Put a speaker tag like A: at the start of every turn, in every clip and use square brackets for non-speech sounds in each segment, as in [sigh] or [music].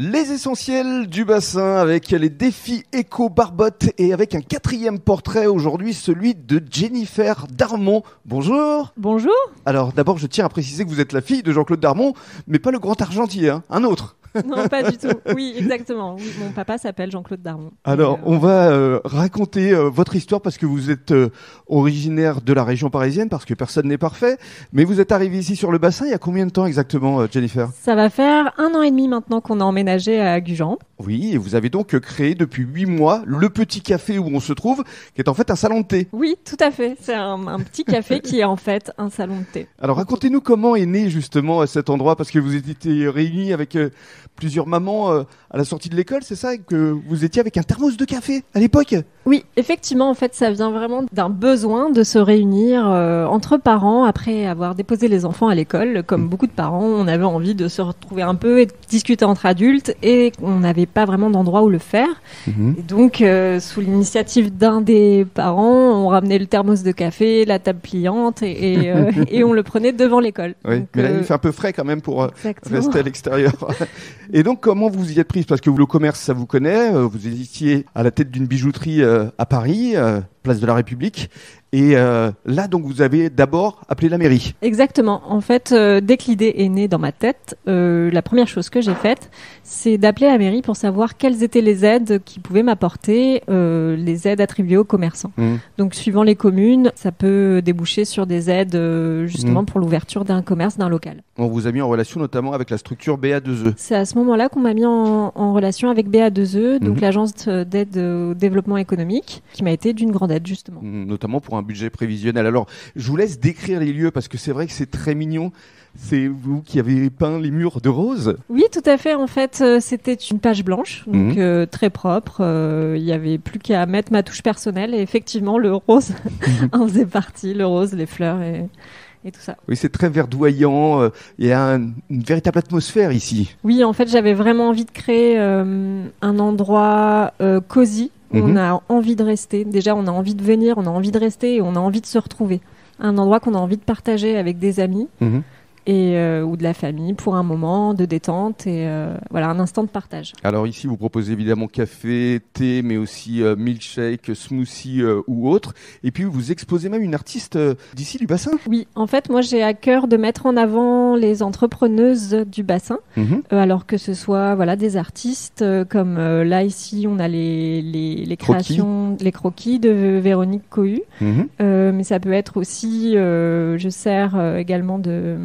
A: Les essentiels du bassin avec les défis éco-barbotte et avec un quatrième portrait aujourd'hui, celui de Jennifer Darmon. Bonjour.
B: Bonjour.
A: Alors d'abord, je tiens à préciser que vous êtes la fille de Jean-Claude Darmon, mais pas le grand argentier, hein, un autre.
B: Non, pas du tout. Oui, exactement. Oui, mon papa s'appelle Jean-Claude Darmon.
A: Alors,
B: euh,
A: on va euh, raconter euh, votre histoire parce que vous êtes originaire de la région parisienne, parce que personne n'est parfait. Mais vous êtes arrivé ici sur le bassin il y a combien de temps exactement, Jennifer?
B: Ça va faire un an et demi maintenant qu'on a emménagé à Gujan.
A: Oui, et vous avez donc créé depuis huit mois le petit café où on se trouve, qui est en fait un salon de thé.
B: Oui, tout à fait. C'est un, un petit café qui est en fait un salon de thé.
A: Alors racontez-nous comment est né justement euh, cet endroit, parce que vous étiez réunis avec plusieurs mamans euh, à la sortie de l'école, c'est ça Que vous étiez avec un thermos de café à l'époque?
B: Oui, effectivement, en fait, ça vient vraiment d'un besoin de se réunir euh, entre parents après avoir déposé les enfants à l'école. Comme beaucoup de parents, on avait envie de se retrouver un peu et de discuter entre adultes et on n'avait pas vraiment d'endroit où le faire. Et donc, euh, sous l'initiative d'un des parents, on ramenait le thermos de café, la table pliante et, et, euh, [laughs] et on le prenait devant l'école.
A: Oui,
B: Donc,
A: mais là il fait un peu frais quand même pour rester à l'extérieur. [laughs] Et donc comment vous y êtes prise? Parce que le commerce, ça vous connaît, vous étiez à la tête d'une bijouterie à Paris, euh, place de la République. Et euh, là, donc, vous avez d'abord appelé la mairie.
B: Exactement. En fait, euh, dès que l'idée est née dans ma tête, euh, la première chose que j'ai faite, c'est d'appeler la mairie pour savoir quelles étaient les aides qui pouvaient m'apporter, les aides attribuées aux commerçants. Donc, suivant les communes, ça peut déboucher sur des aides justement
A: Mhm.
B: pour l'ouverture d'un commerce, d'un local.
A: On vous a mis en relation notamment avec la structure BA2E.
B: C'est à ce moment-là qu'on m'a mis en, en relation avec BA2E, donc
A: Mhm.
B: l'agence d'aide au développement économique, qui m'a été d'une grande aide justement.
A: notamment pour un budget prévisionnel. Alors, je vous laisse décrire les lieux parce que c'est vrai que c'est très mignon. C'est vous qui avez peint les murs de rose.
B: Oui, tout à fait. En fait, euh, c'était une page blanche, donc
A: Mhm.
B: euh, très propre. Euh, Il y avait plus qu'à mettre ma touche personnelle et effectivement, le rose [laughs] en faisait partie. Le rose, les fleurs et, et tout ça.
A: Oui, c'est très verdoyant. Il y a un- une véritable atmosphère ici.
B: Oui, en fait, j'avais vraiment envie de créer un endroit cosy où
A: Mhm.
B: on a envie de rester. Déjà, on a envie de venir, on a envie de rester et on a envie de se retrouver. Un endroit qu'on a envie de partager avec des amis et euh, ou de la famille pour un moment de détente et euh, voilà un instant de partage.
A: Alors ici, vous proposez évidemment café, thé, mais aussi euh, milkshake, smoothie euh, ou autre. Et puis vous exposez même une artiste d'ici du bassin.
B: Oui, en fait, moi j'ai à cœur de mettre en avant les entrepreneuses du bassin,
A: Mhm.
B: alors que ce soit voilà des artistes comme là ici on a les les, les
A: Croquis.
B: créations, les croquis de Véronique Cohu,
A: Mhm.
B: Mais ça peut être aussi, je sers également de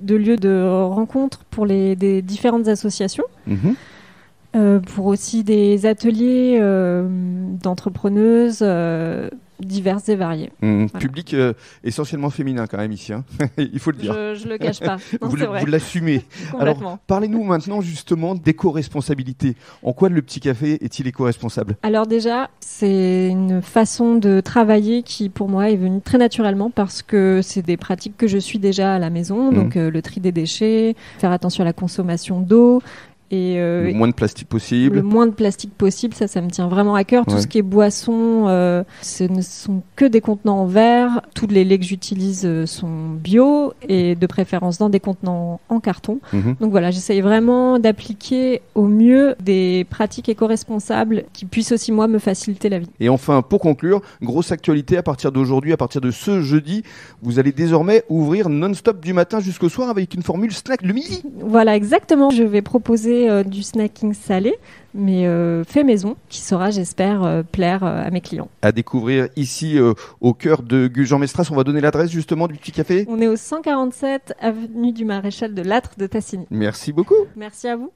B: de lieux de rencontre pour les des différentes associations.
A: Mhm.
B: Euh, pour aussi des ateliers euh, d'entrepreneuses euh, diverses et variées.
A: Mhm.
B: Voilà.
A: Public euh, essentiellement féminin quand même ici. hein. [laughs] Il faut le dire.
B: Je, je le cache pas. Non, [laughs]
A: vous vous l'assumez. [laughs]
B: Complètement.
A: Parlez-nous maintenant justement d'éco-responsabilité. En quoi le petit café est-il éco-responsable?
B: Alors déjà, c'est une façon de travailler qui pour moi est venue très naturellement parce que c'est des pratiques que je suis déjà à la maison,
A: Mhm.
B: donc euh, le tri des déchets, faire attention à la consommation d'eau et euh,
A: Le moins de plastique possible.
B: le moins de plastique possible, ça, ça me tient vraiment à cœur. Tout
A: Ouais.
B: ce qui est boisson, euh, ce ne sont que des contenants en verre. Tous les laits que j'utilise euh, sont bio et de préférence dans des contenants en carton.
A: Mhm.
B: Donc voilà, j'essaye vraiment d'appliquer au mieux des pratiques éco-responsables qui puissent aussi moi me faciliter la vie.
A: Et enfin, pour conclure, grosse actualité à partir d'aujourd'hui, à partir de ce jeudi, vous allez désormais ouvrir non-stop du matin jusqu'au soir avec une formule snack le midi.
B: Voilà, exactement. Je vais proposer euh, du snacking salé, mais euh, fait maison, qui saura, j'espère, euh, plaire à mes clients.
A: À découvrir ici au cœur de Gujan-Mestras. On va donner l'adresse justement du petit café?
B: On est au 147 avenue du Maréchal de Lattre de Tassigny.
A: Merci beaucoup.
B: Merci à vous.